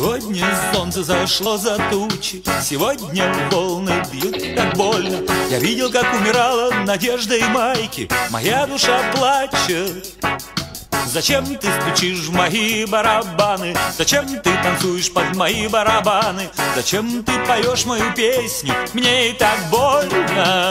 Сегодня солнце зашло за тучи Сегодня волны бьют так больно Я видел, как умирала надежда и майки Моя душа плачет Зачем ты стучишь в мои барабаны? Зачем ты танцуешь под мои барабаны? Зачем ты поешь мою песню? Мне и так больно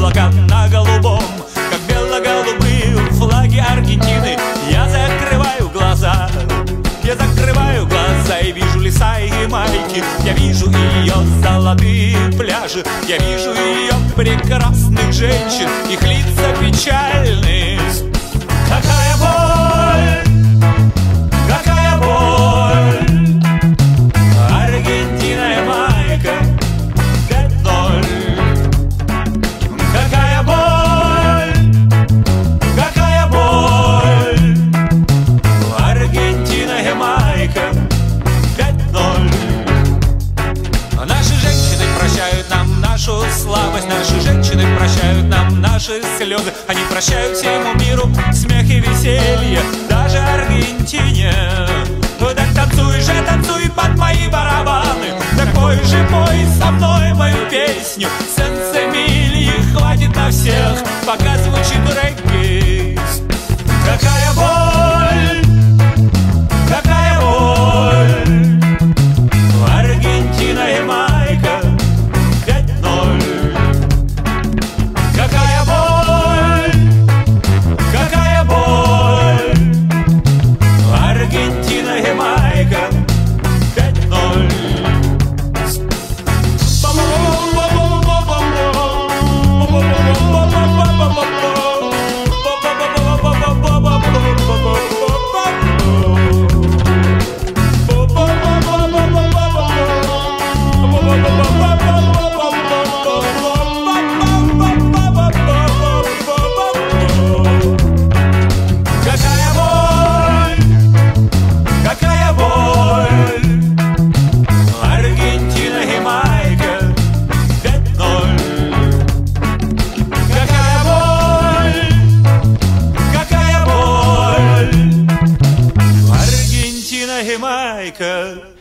облака на голубом Как бело-голубые флаги Аргентины. Я закрываю глаза Я закрываю глаза и вижу леса и майки Я вижу ее золотые пляжи Я вижу ее прекрасных женщин Их лица печальные Какая наши слезы. Они прощают всему миру смех и веселье Даже Аргентине. Ну так танцуй же, танцуй под мои барабаны. Так пой же, пой со мной мою песню. Сенсемильи хватит на всех. Пока like her.